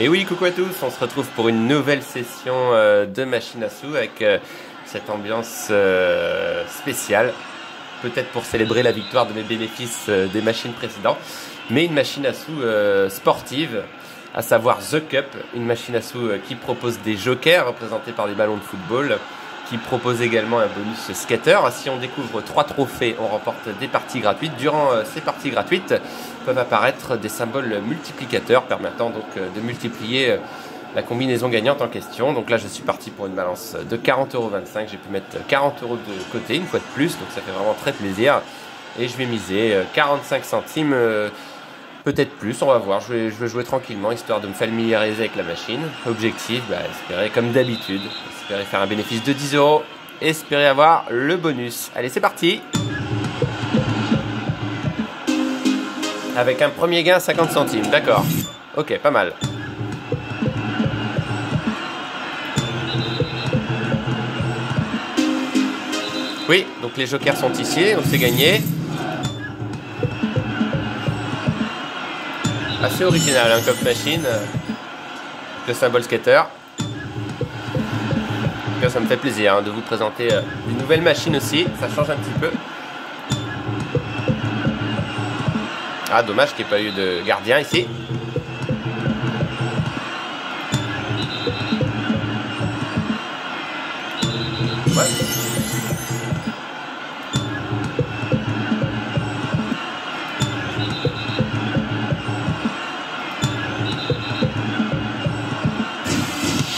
Et oui, coucou à tous, on se retrouve pour une nouvelle session euh, de machine à sous avec euh, cette ambiance euh, spéciale. Peut-être pour célébrer la victoire de mes bénéfices des machines précédentes, mais une machine à sous sportive, à savoir The Cup, une machine à sous qui propose des jokers représentés par des ballons de football, qui propose également un bonus skater. Si on découvre trois trophées, on remporte des parties gratuites. Durant ces parties gratuites, peuvent apparaître des symboles multiplicateurs permettant donc euh, de multiplier euh, la combinaison gagnante en question. Donc là, je suis parti pour une balance de 40,25€. J'ai pu mettre 40 euros de côté une fois de plus, donc ça fait vraiment très plaisir. Et je vais miser 45 euh, centimes, peut-être plus, on va voir. Je vais, jouer tranquillement histoire de me familiariser avec la machine. Objectif, bah, espérer comme d'habitude, espérer faire un bénéfice de 10 euros, espérer avoir le bonus. Allez, c'est parti! Avec un premier gain 50 centimes, d'accord. Ok, pas mal. Oui, donc les jokers sont ici, on s'est gagné. Assez original hein, comme machine. Le symbole skater. Ça me fait plaisir hein, de vous présenter euh, une nouvelle machine aussi. Ça change un petit peu. Ah, dommage qu'il n'y ait pas eu de gardien ici.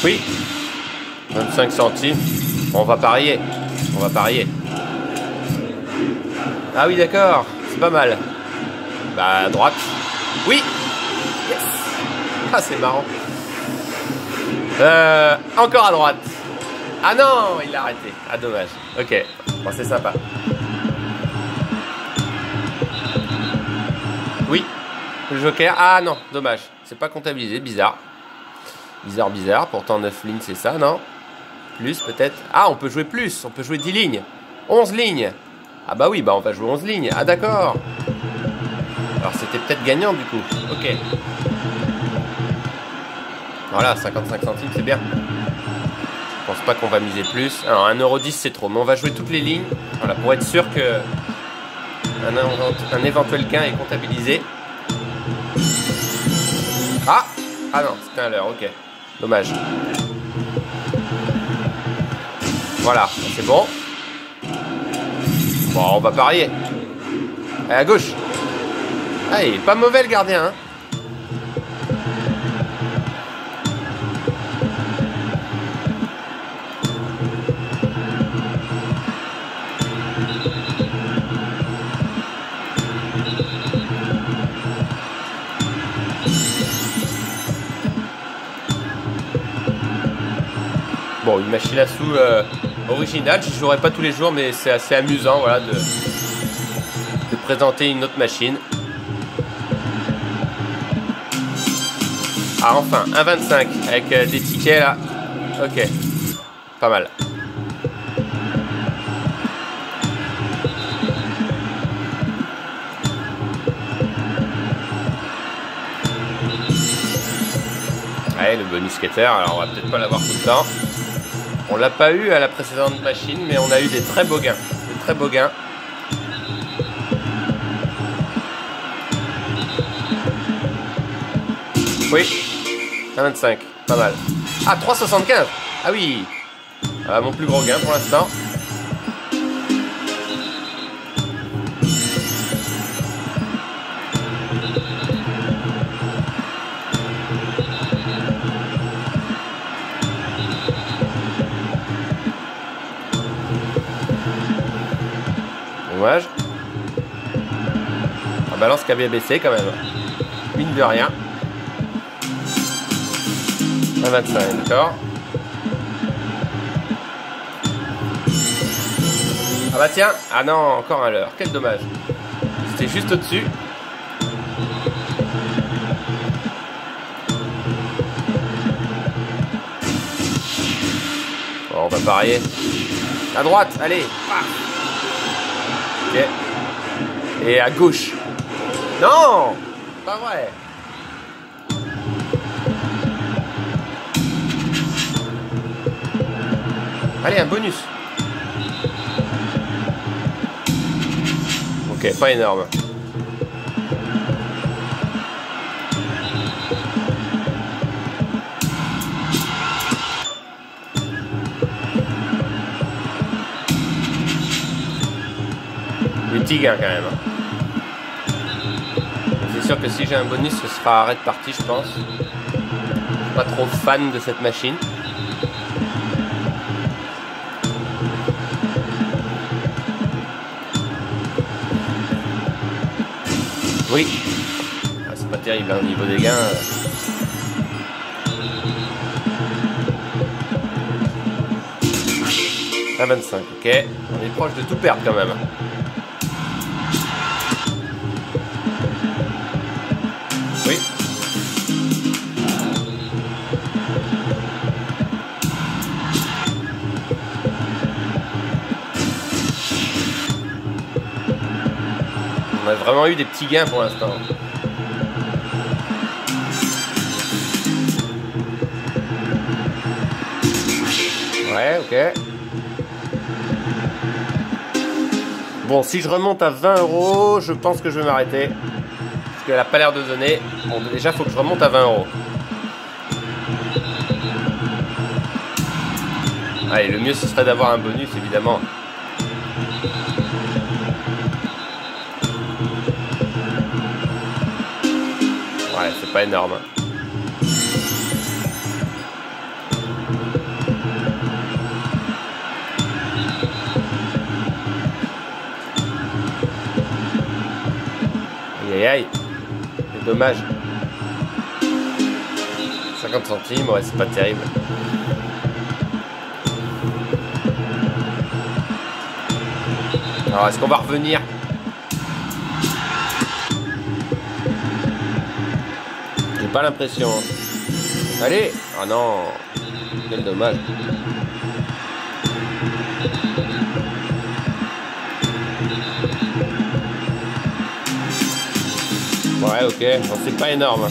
Oui. 25 centimes. On va parier. On va parier. Ah oui, d'accord. C'est pas mal. Bah, à droite. Oui Yes Ah, c'est marrant. Euh, encore à droite. Ah non, il l'a arrêté. Ah, dommage. Ok, bon, c'est sympa. Oui, le joker. Ah non, dommage. C'est pas comptabilisé, bizarre. Bizarre, bizarre. Pourtant, 9 lignes, c'est ça, non? Plus, peut-être. Ah, on peut jouer plus. On peut jouer 10 lignes. 11 lignes. Ah bah oui, bah on va jouer 11 lignes. Ah d'accord. Alors c'était peut-être gagnant du coup. Ok. Voilà, 55 centimes, c'est bien. Je pense pas qu'on va miser plus. Alors 1,10€ c'est trop, mais on va jouer toutes les lignes. Voilà, pour être sûr que un, éventuel gain est comptabilisé. Ah Ah non, c'était un leurre, ok. Dommage. Voilà, c'est bon. Bon, on va parier. Et à gauche. Ah, il est pas mauvais le gardien, hein une machine à sous euh, originale, je jouerai pas tous les jours, mais c'est assez amusant voilà, de, présenter une autre machine. Ah enfin, 1,25 avec euh, des tickets là. Ok, pas mal. Allez, le bonus skater, alors on va peut-être pas l'avoir tout le temps. On l'a pas eu à la précédente machine, mais on a eu des très beaux gains. Des très beaux gains. Oui, 25, pas mal. Ah, 3,75 Ah oui ah, Mon plus gros gain pour l'instant. Dommage. La balance qui baissé quand même. Mine de rien. 1,25, d'accord Ah bah tiens Ah non, encore un leurre. Quel dommage. C'était juste au-dessus. Bon, on va parier. À droite, allez Ok. Et à gauche. Non Pas vrai Allez, un bonus. Ok, pas énorme. Petits gains quand même. hein. C'est sûr que si j'ai un bonus, ce sera arrêt de partie, je pense. Pas trop fan de cette machine. Oui. Ah, c'est pas terrible hein, au niveau des gains. euh. À 25, ok. On est proche de tout perdre quand même. A vraiment eu des petits gains pour l'instant. Ouais, ok. Bon, si je remonte à 20 euros, je pense que je vais m'arrêter. Parce qu'elle a pas l'air de donner. Bon, déjà, faut que je remonte à 20 euros. Allez, le mieux, ce serait d'avoir un bonus, évidemment. Pas énorme. Aïe aïe aïe. C'est dommage. 50 centimes, ouais, c'est pas terrible. Alors, est-ce qu'on va revenir pas l'impression. Allez Ah non Quel dommage. Ouais, ok. Bon, c'est pas énorme.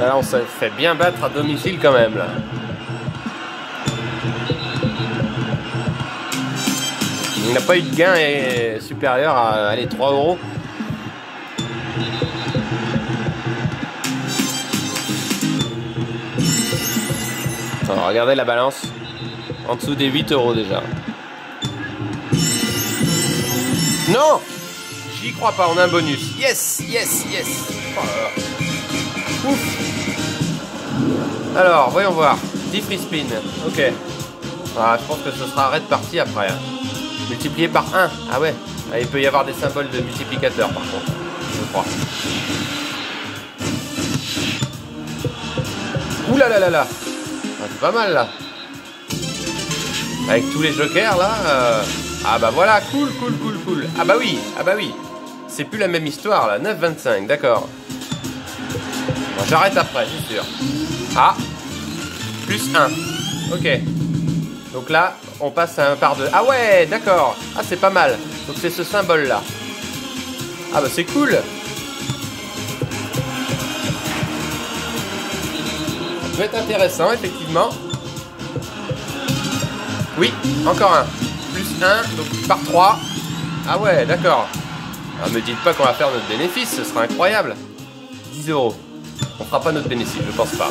Là, on s'est fait bien battre à domicile quand même, là. Il n'a pas eu de gain euh, supérieur à allez, 3 euros. Regardez la balance. En dessous des 8 euros déjà. Non J'y crois pas, on a un bonus. Yes, yes, yes. Oh. Ouf. Alors, voyons voir. 10 free spin. Ok. Ah, je pense que ce sera arrêt de partie après. hein. Multiplié par 1. Ah ouais. Ah, il peut y avoir des symboles de multiplicateur par contre. Je crois. Ouh là là là. Ah, c'est pas mal là. Avec tous les jokers là. euh, Ah bah voilà, cool, cool, cool, cool. Ah bah oui, ah bah oui. C'est plus la même histoire là. 9,25, d'accord. J'arrête après, c'est sûr. Ah Plus 1. Ok. Donc là, on passe à un par deux. Ah ouais, d'accord. Ah, c'est pas mal. Donc c'est ce symbole là. Ah bah c'est cool. Ça peut être intéressant, effectivement. Oui, encore un. Plus 1, donc par 3. Ah ouais, d'accord. Ah, me dites pas qu'on va faire notre bénéfice, ce sera incroyable. 10 euros. On fera pas notre bénéfice, je pense pas.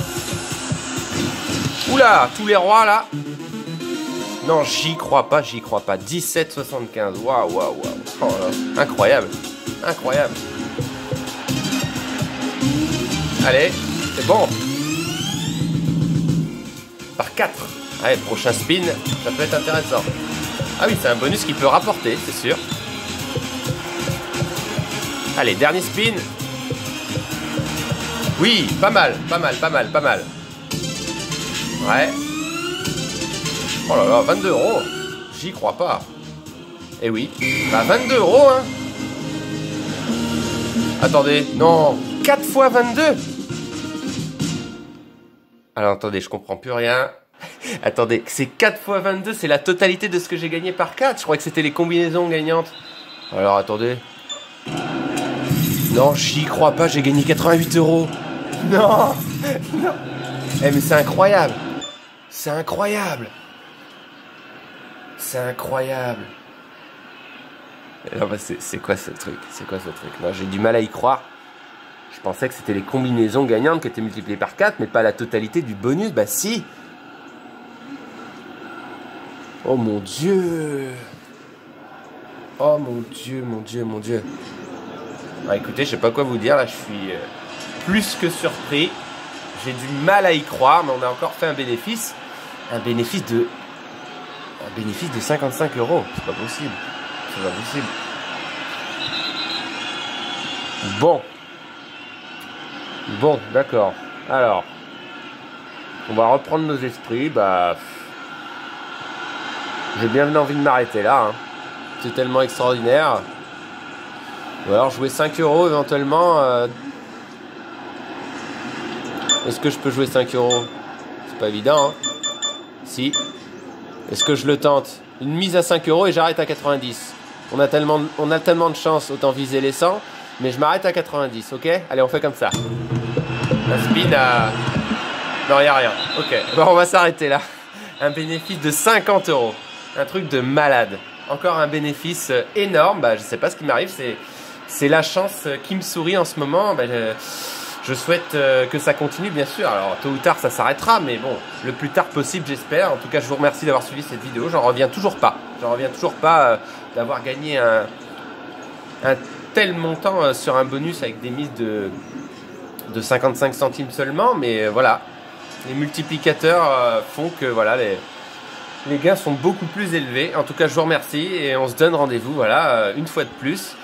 Oula, tous les rois là. Non, j'y crois pas, j'y crois pas. 17,75. Waouh, waouh, waouh. Oh là, incroyable. Incroyable. Allez, c'est bon. Par 4. Allez, prochain spin, ça peut être intéressant. Ah oui, c'est un bonus qui peut rapporter, c'est sûr. Allez, dernier spin. Oui, pas mal, pas mal, pas mal, pas mal. Ouais. Oh là là, 22 euros. J'y crois pas. Eh oui. Bah 22 euros, hein. Attendez, non. 4 fois 22 Alors attendez, je comprends plus rien. Attendez, c'est 4 x 22, c'est la totalité de ce que j'ai gagné par 4. Je crois que c'était les combinaisons gagnantes. Alors attendez. Non, j'y crois pas, j'ai gagné 88 euros. Non. Non. Eh mais c'est incroyable. C'est incroyable. C'est incroyable. C'est quoi ce truc? C'est quoi ce truc? J'ai du mal à y croire. Je pensais que c'était les combinaisons gagnantes qui étaient multipliées par 4, mais pas la totalité du bonus. Bah si. Oh mon dieu. Oh mon dieu, mon dieu, mon dieu. Bah écoutez, je sais pas quoi vous dire, là je suis euh, plus que surpris. J'ai du mal à y croire, mais on a encore fait un bénéfice. Un bénéfice de. Un bénéfice de 55 euros. C'est pas possible. C'est pas possible. Bon. Bon, d'accord. Alors. On va reprendre nos esprits. Bah. J'ai bien envie de m'arrêter là. Hein. C'est tellement extraordinaire. Ou alors jouer 5 euros éventuellement. Euh. Est-ce que je peux jouer 5 euros? C'est pas évident. Hein. Si. Est-ce que je le tente? Une mise à 5 euros et j'arrête à 90. On a, tellement, on a tellement de chance, autant viser les 100. Mais je m'arrête à 90, ok? Allez, on fait comme ça. La spin à... Non, il a rien. Ok, bon, on va s'arrêter là. Un bénéfice de 50 euros. Un truc de malade. Encore un bénéfice énorme. Bah, je sais pas ce qui m'arrive. C'est, c'est la chance qui me sourit en ce moment. Bah, souhaite euh, que ça continue, bien sûr. Alors, tôt ou tard, ça s'arrêtera. Mais bon, le plus tard possible, j'espère. En tout cas, je vous remercie d'avoir suivi cette vidéo. J'en reviens toujours pas. J'en reviens toujours pas d'avoir gagné un, tel montant sur un bonus avec des mises de, de 55 centimes seulement. Mais voilà, les multiplicateurs font que voilà, les les gains sont beaucoup plus élevés. En tout cas, je vous remercie et on se donne rendez-vous, voilà, euh, une fois de plus,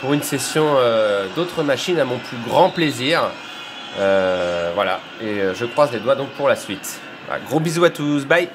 pour une session euh, d'autres machines à mon plus grand plaisir. Euh, voilà, et je croise les doigts donc pour la suite. gros bisous à tous, bye